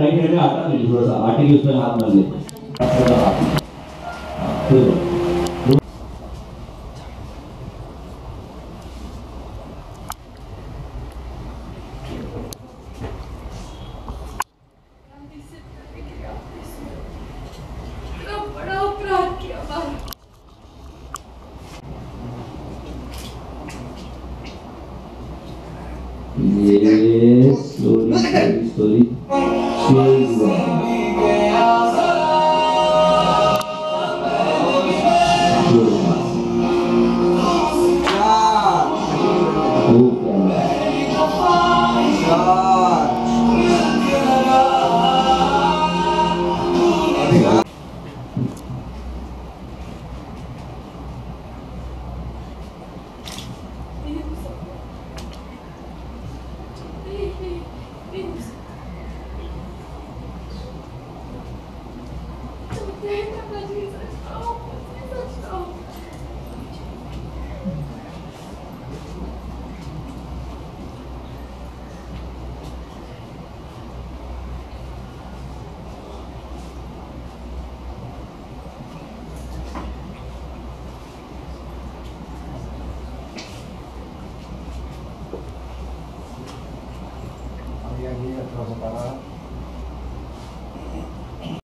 Hand में आटा ले थोड़ा सा आटे के उसमें हाथ मार हाथ हाँ, फिर बोलो। Jesus. Oh.